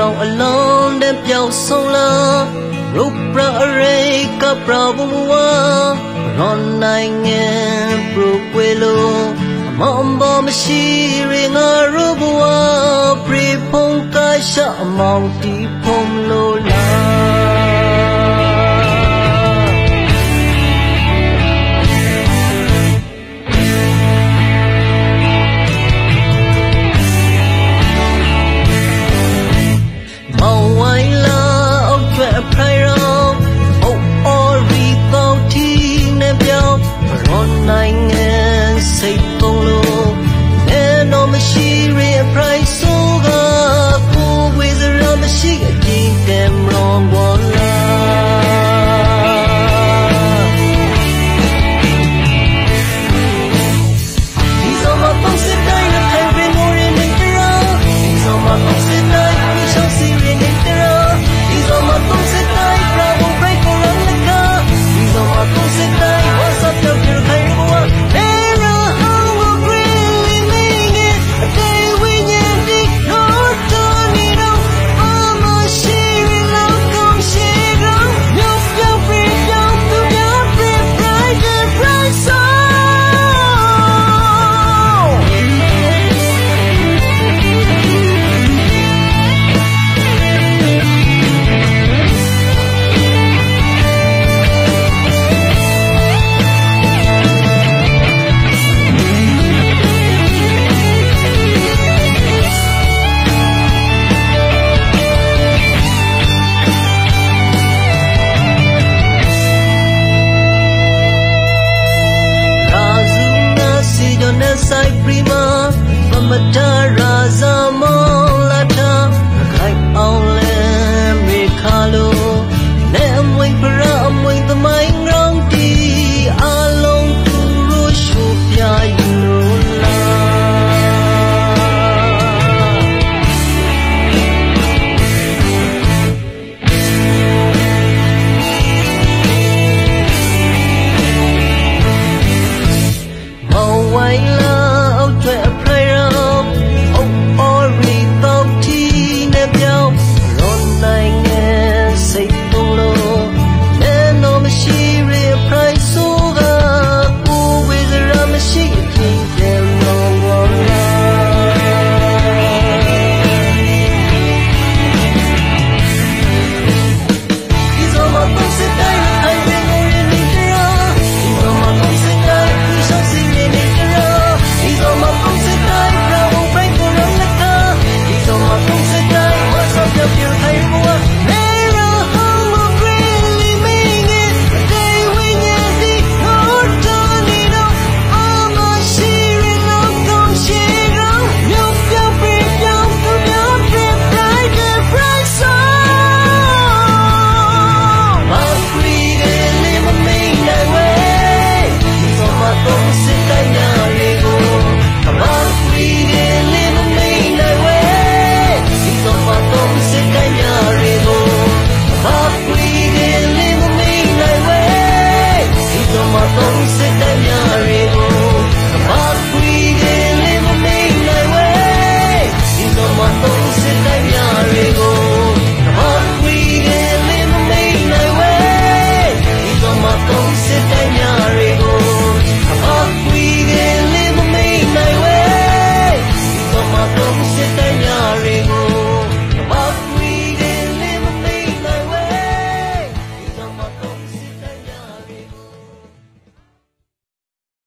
ရွှေရောင်အလုံးတဲ့ပြောက်ဆုံးလာရုပ်ပရရေကပရဘဝရွန်နိုင်ငံပရကွေလိုအမောင်ဘမရှိရငါရဘဝပရိဖုန်ကရှာအမောင်တီဖုံလိုလာ Señor,